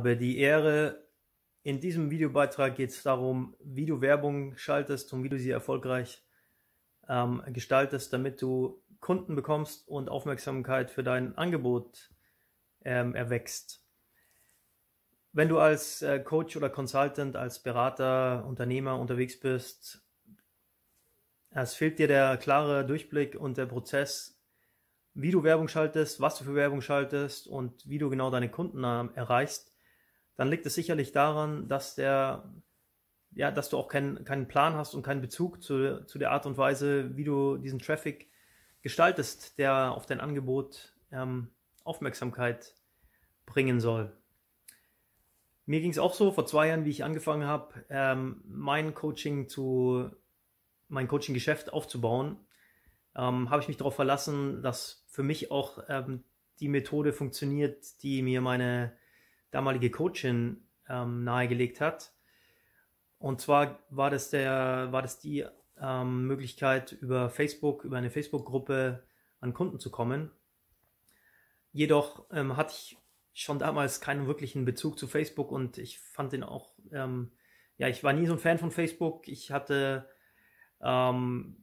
habe die Ehre. In diesem Videobeitrag geht es darum, wie du Werbung schaltest und wie du sie erfolgreich ähm, gestaltest, damit du Kunden bekommst und Aufmerksamkeit für dein Angebot ähm, erwächst. Wenn du als äh, Coach oder Consultant, als Berater, Unternehmer unterwegs bist, es fehlt dir der klare Durchblick und der Prozess, wie du Werbung schaltest, was du für Werbung schaltest und wie du genau deine Kunden erreichst, dann liegt es sicherlich daran, dass der, ja, dass du auch keinen, keinen Plan hast und keinen Bezug zu, zu der Art und Weise, wie du diesen Traffic gestaltest, der auf dein Angebot ähm, Aufmerksamkeit bringen soll. Mir ging es auch so vor zwei Jahren, wie ich angefangen habe, ähm, mein Coaching zu, mein Coaching-Geschäft aufzubauen, ähm, habe ich mich darauf verlassen, dass für mich auch ähm, die Methode funktioniert, die mir meine damalige Coachin ähm, nahegelegt hat. Und zwar war das der, war das die ähm, Möglichkeit, über Facebook, über eine Facebook-Gruppe an Kunden zu kommen. Jedoch ähm, hatte ich schon damals keinen wirklichen Bezug zu Facebook und ich fand den auch, ähm, ja, ich war nie so ein Fan von Facebook. Ich hatte, ähm,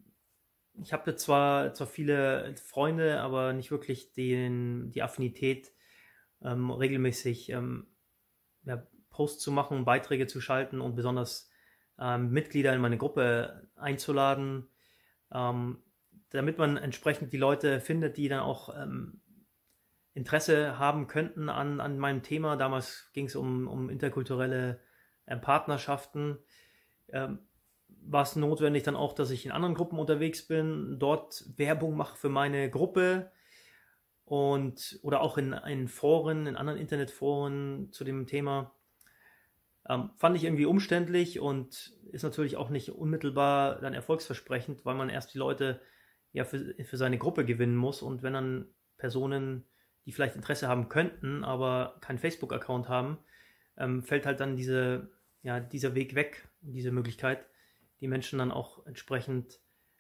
ich habe zwar, zwar viele Freunde, aber nicht wirklich den, die Affinität, ähm, regelmäßig ähm, ja, Posts zu machen, Beiträge zu schalten und besonders ähm, Mitglieder in meine Gruppe einzuladen, ähm, damit man entsprechend die Leute findet, die dann auch ähm, Interesse haben könnten an, an meinem Thema. Damals ging es um, um interkulturelle äh, Partnerschaften. Ähm, war es notwendig dann auch, dass ich in anderen Gruppen unterwegs bin, dort Werbung mache für meine Gruppe und oder auch in, in Foren, in anderen Internetforen zu dem Thema. Ähm, fand ich irgendwie umständlich und ist natürlich auch nicht unmittelbar dann erfolgsversprechend, weil man erst die Leute ja für, für seine Gruppe gewinnen muss und wenn dann Personen die vielleicht Interesse haben könnten, aber keinen Facebook-Account haben, ähm, fällt halt dann diese, ja, dieser Weg weg, diese Möglichkeit, die Menschen dann auch entsprechend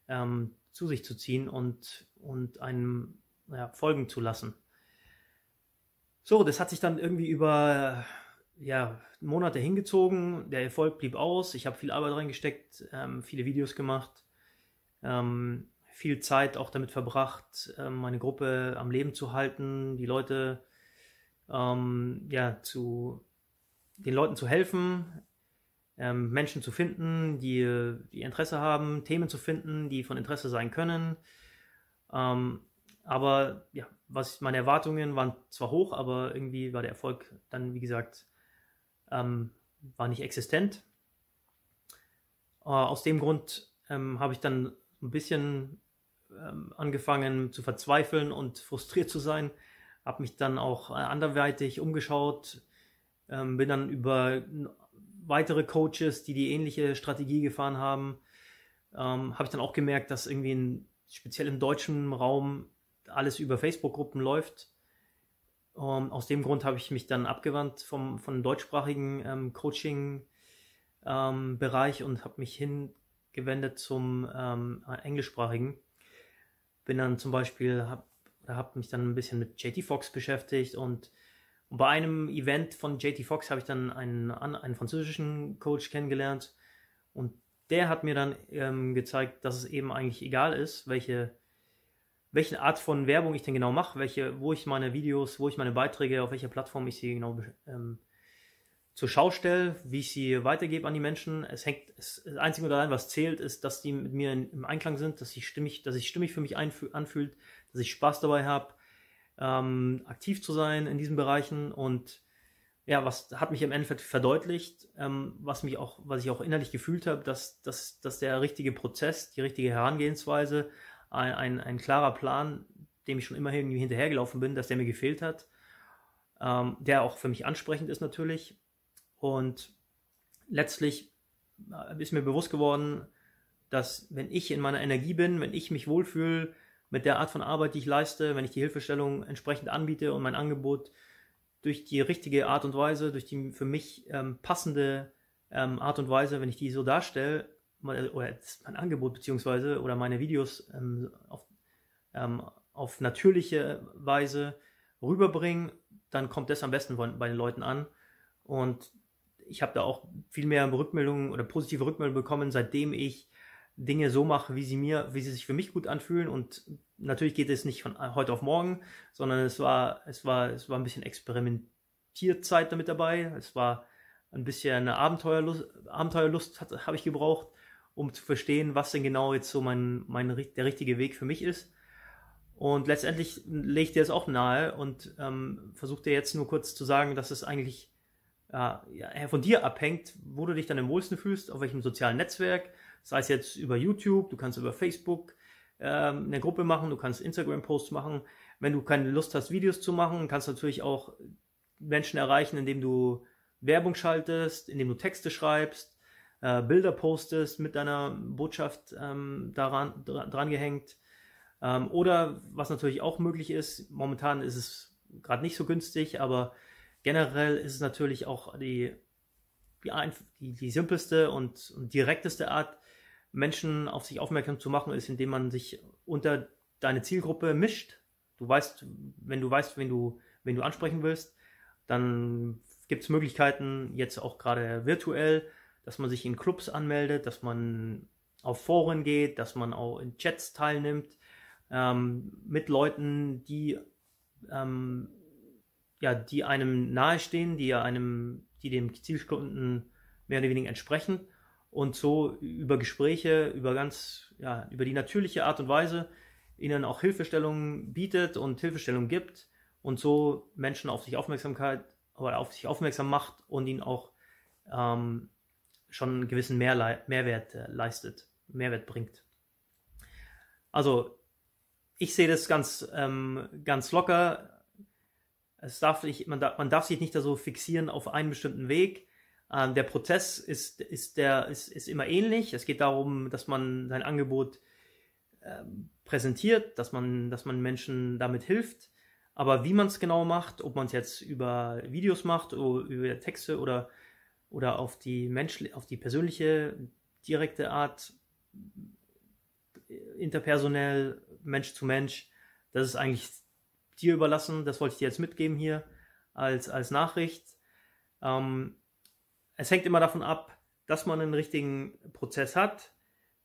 ähm, zu sich zu ziehen und, und einem ja, folgen zu lassen. So, das hat sich dann irgendwie über ja, Monate hingezogen. Der Erfolg blieb aus. Ich habe viel Arbeit reingesteckt, ähm, viele Videos gemacht. Ähm, viel Zeit auch damit verbracht, ähm, meine Gruppe am Leben zu halten, die Leute, ähm, ja, zu den Leuten zu helfen, ähm, Menschen zu finden, die, die Interesse haben, Themen zu finden, die von Interesse sein können. Ähm, aber ja, was meine Erwartungen waren zwar hoch, aber irgendwie war der Erfolg dann, wie gesagt, ähm, war nicht existent. Äh, aus dem Grund ähm, habe ich dann ein bisschen ähm, angefangen zu verzweifeln und frustriert zu sein. Habe mich dann auch äh, anderweitig umgeschaut, ähm, bin dann über weitere Coaches, die die ähnliche Strategie gefahren haben, ähm, habe ich dann auch gemerkt, dass irgendwie in, speziell im deutschen Raum alles über Facebook-Gruppen läuft. Ähm, aus dem Grund habe ich mich dann abgewandt vom, vom deutschsprachigen ähm, Coaching-Bereich ähm, und habe mich hingewendet zum ähm, englischsprachigen bin dann zum Beispiel, habe hab mich dann ein bisschen mit JT Fox beschäftigt und, und bei einem Event von JT Fox habe ich dann einen, einen französischen Coach kennengelernt und der hat mir dann ähm, gezeigt, dass es eben eigentlich egal ist, welche, welche Art von Werbung ich denn genau mache, welche, wo ich meine Videos, wo ich meine Beiträge, auf welcher Plattform ich sie genau ähm, zur Schau stelle, wie ich sie weitergebe an die Menschen. Es hängt, es, das Einzige und allein, was zählt, ist, dass die mit mir in, im Einklang sind, dass sich stimmig, dass sich stimmig für mich anfühlt, dass ich Spaß dabei habe, ähm, aktiv zu sein in diesen Bereichen und ja, was hat mich im Endeffekt verdeutlicht, ähm, was mich auch, was ich auch innerlich gefühlt habe, dass, dass, dass der richtige Prozess, die richtige Herangehensweise, ein, ein, ein klarer Plan, dem ich schon immer irgendwie hinterhergelaufen bin, dass der mir gefehlt hat, ähm, der auch für mich ansprechend ist natürlich. Und letztlich äh, ist mir bewusst geworden, dass wenn ich in meiner Energie bin, wenn ich mich wohlfühle mit der Art von Arbeit, die ich leiste, wenn ich die Hilfestellung entsprechend anbiete und mein Angebot durch die richtige Art und Weise, durch die für mich ähm, passende ähm, Art und Weise, wenn ich die so darstelle, oder mein Angebot beziehungsweise oder meine Videos ähm, auf, ähm, auf natürliche Weise rüberbringen, dann kommt das am besten bei den Leuten an Und ich habe da auch viel mehr Rückmeldungen oder positive Rückmeldungen bekommen, seitdem ich Dinge so mache, wie sie mir, wie sie sich für mich gut anfühlen. Und natürlich geht es nicht von heute auf morgen, sondern es war, es war, es war ein bisschen Experimentierzeit damit dabei. Es war ein bisschen eine Abenteuerlust, Abenteuerlust habe ich gebraucht, um zu verstehen, was denn genau jetzt so mein, mein der richtige Weg für mich ist. Und letztendlich lege ich dir das auch nahe und ähm, versuche dir jetzt nur kurz zu sagen, dass es eigentlich äh, von dir abhängt, wo du dich dann am wohlsten fühlst, auf welchem sozialen Netzwerk, sei es jetzt über YouTube, du kannst über Facebook ähm, eine Gruppe machen, du kannst Instagram-Posts machen. Wenn du keine Lust hast, Videos zu machen, kannst du natürlich auch Menschen erreichen, indem du Werbung schaltest, indem du Texte schreibst, äh, Bilder postest mit deiner Botschaft ähm, daran dran gehängt ähm, oder was natürlich auch möglich ist, momentan ist es gerade nicht so günstig, aber generell ist es natürlich auch die, die, die, die simpelste und, und direkteste Art, Menschen auf sich aufmerksam zu machen, ist, indem man sich unter deine Zielgruppe mischt. Du weißt, wenn du weißt, wenn du, wenn du ansprechen willst, dann gibt es Möglichkeiten, jetzt auch gerade virtuell, dass man sich in Clubs anmeldet, dass man auf Foren geht, dass man auch in Chats teilnimmt, ähm, mit Leuten, die, ähm, ja, die einem nahestehen, die einem, die dem Zielkunden mehr oder weniger entsprechen. Und so über Gespräche, über ganz, ja, über die natürliche Art und Weise ihnen auch Hilfestellungen bietet und Hilfestellungen gibt und so Menschen auf sich Aufmerksamkeit oder auf sich aufmerksam macht und ihnen auch ähm, schon einen gewissen Mehrle Mehrwert äh, leistet, Mehrwert bringt. Also ich sehe das ganz, ähm, ganz locker. Es darf nicht, man, darf, man darf sich nicht da so fixieren auf einen bestimmten Weg. Ähm, der Prozess ist, ist, der, ist, ist immer ähnlich. Es geht darum, dass man sein Angebot ähm, präsentiert, dass man, dass man Menschen damit hilft. Aber wie man es genau macht, ob man es jetzt über Videos macht oder über Texte oder, oder auf, die Mensch, auf die persönliche, direkte Art, interpersonell, Mensch zu Mensch, das ist eigentlich dir überlassen. Das wollte ich dir jetzt mitgeben hier als, als Nachricht. Ähm, es hängt immer davon ab, dass man einen richtigen Prozess hat,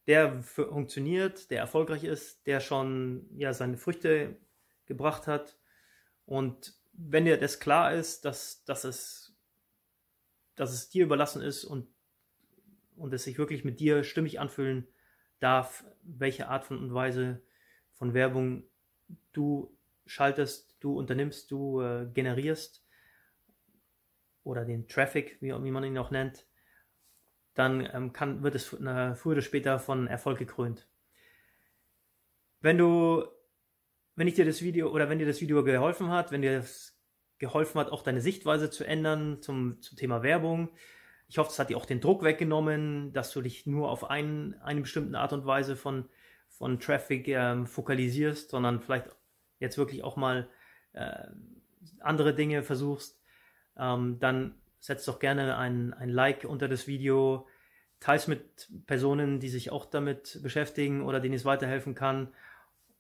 der funktioniert, der erfolgreich ist, der schon ja, seine Früchte gebracht hat. Und wenn dir das klar ist, dass, dass, es, dass es dir überlassen ist und, und es sich wirklich mit dir stimmig anfühlen darf, welche Art von und Weise von Werbung du schaltest, du unternimmst, du äh, generierst oder den Traffic, wie, wie, man ihn auch nennt, dann ähm, kann, wird es äh, früher oder später von Erfolg gekrönt. Wenn du, wenn ich dir das Video oder wenn dir das Video geholfen hat, wenn dir das geholfen hat, auch deine Sichtweise zu ändern zum, zum Thema Werbung, ich hoffe, es hat dir auch den Druck weggenommen, dass du dich nur auf einen, eine bestimmte Art und Weise von, von Traffic ähm, fokalisierst, sondern vielleicht jetzt wirklich auch mal äh, andere Dinge versuchst. Ähm, dann setz doch gerne ein, ein Like unter das Video, teils mit Personen, die sich auch damit beschäftigen oder denen es weiterhelfen kann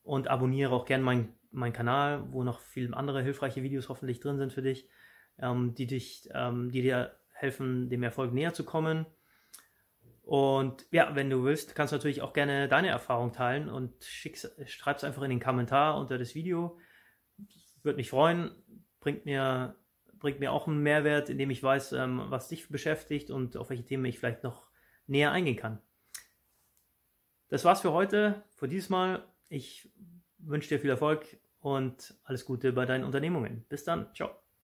und abonniere auch gerne meinen mein Kanal, wo noch viele andere hilfreiche Videos hoffentlich drin sind für dich, ähm, die dich, ähm, die dir helfen, dem Erfolg näher zu kommen. Und ja, wenn du willst, kannst du natürlich auch gerne deine Erfahrung teilen und schreib es einfach in den Kommentar unter das Video. Würde mich freuen, bringt mir, bringt mir auch einen Mehrwert, indem ich weiß, ähm, was dich beschäftigt und auf welche Themen ich vielleicht noch näher eingehen kann. Das war's für heute, für dieses Mal. Ich wünsche dir viel Erfolg und alles Gute bei deinen Unternehmungen. Bis dann. Ciao.